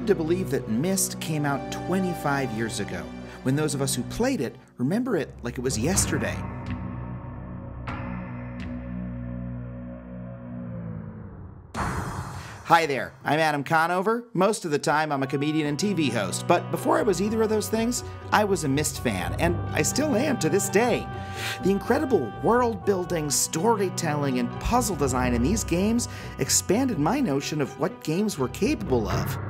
hard to believe that Myst came out 25 years ago, when those of us who played it remember it like it was yesterday. Hi there, I'm Adam Conover. Most of the time, I'm a comedian and TV host, but before I was either of those things, I was a Myst fan, and I still am to this day. The incredible world building, storytelling, and puzzle design in these games expanded my notion of what games were capable of.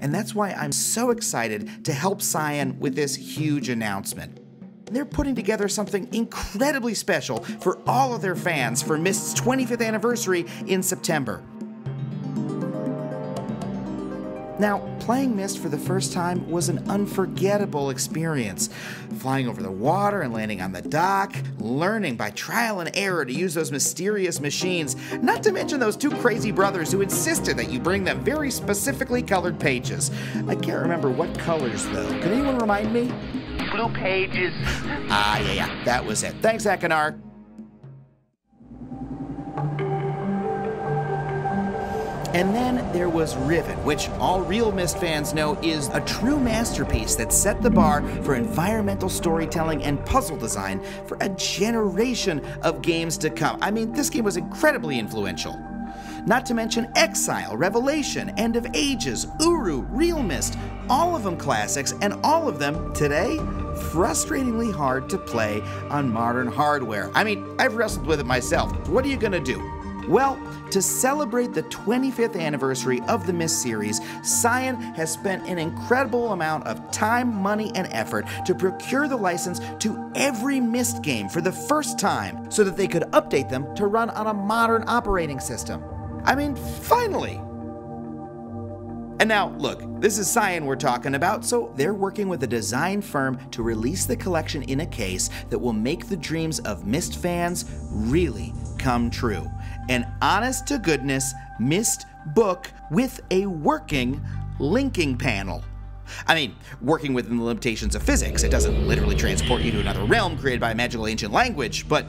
And that's why I'm so excited to help Cyan with this huge announcement. They're putting together something incredibly special for all of their fans for Myst's 25th anniversary in September. Now, playing Myst for the first time was an unforgettable experience. Flying over the water and landing on the dock, learning by trial and error to use those mysterious machines, not to mention those two crazy brothers who insisted that you bring them very specifically colored pages. I can't remember what colors, though. Can anyone remind me? Blue pages. Ah, yeah, yeah, that was it. Thanks, Achenar. And then there was Riven, which all real Myst fans know is a true masterpiece that set the bar for environmental storytelling and puzzle design for a generation of games to come. I mean, this game was incredibly influential. Not to mention Exile, Revelation, End of Ages, Uru, realMyst, all of them classics, and all of them, today, frustratingly hard to play on modern hardware. I mean, I've wrestled with it myself. What are you gonna do? Well, to celebrate the 25th anniversary of the Myst series, Cyan has spent an incredible amount of time, money, and effort to procure the license to every Myst game for the first time so that they could update them to run on a modern operating system. I mean, finally! And now, look, this is Cyan we're talking about, so they're working with a design firm to release the collection in a case that will make the dreams of Myst fans really come true. An honest to goodness Myst book with a working linking panel. I mean, working within the limitations of physics, it doesn't literally transport you to another realm created by a magical ancient language, but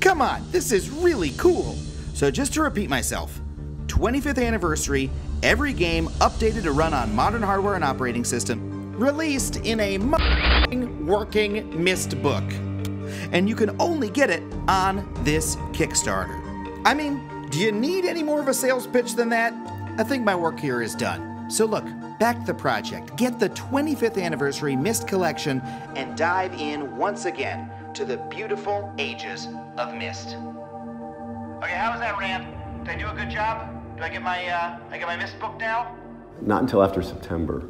come on, this is really cool. So, just to repeat myself, 25th anniversary, every game updated to run on modern hardware and operating system, released in a working Myst book. And you can only get it on this Kickstarter. I mean, do you need any more of a sales pitch than that? I think my work here is done. So look, back the project, get the 25th anniversary Myst collection, and dive in once again to the beautiful ages of Myst. Okay, how was that, Rand? Did I do a good job? Do I get my uh, I get my Myst book now? Not until after September.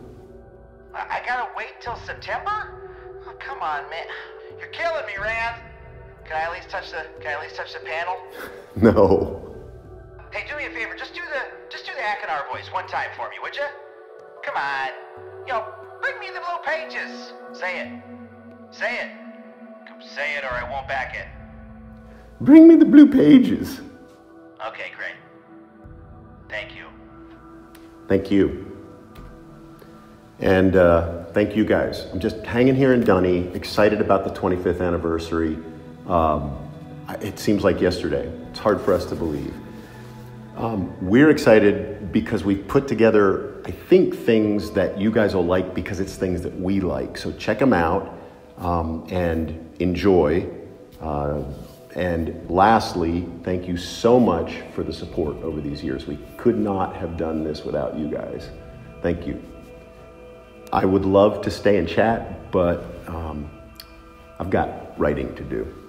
I, I gotta wait till September? Oh, come on, man. You're killing me, Rand. Can I at least touch the Can I at least touch the panel? no. Hey, do me a favor. Just do the just do the Achenar voice one time for me, would you? Come on. Yo, bring me the blue pages. Say it. Say it. Come say it, or I won't back it. Bring me the blue pages. Okay, great. Thank you. Thank you. And uh, thank you guys. I'm just hanging here in D'ni, excited about the 25th anniversary. Um, it seems like yesterday. It's hard for us to believe. Um, we're excited because we've put together, I think, things that you guys will like because it's things that we like. So check them out um, and enjoy. Uh, and lastly, thank you so much for the support over these years. We could not have done this without you guys. Thank you. I would love to stay and chat, but um, I've got writing to do.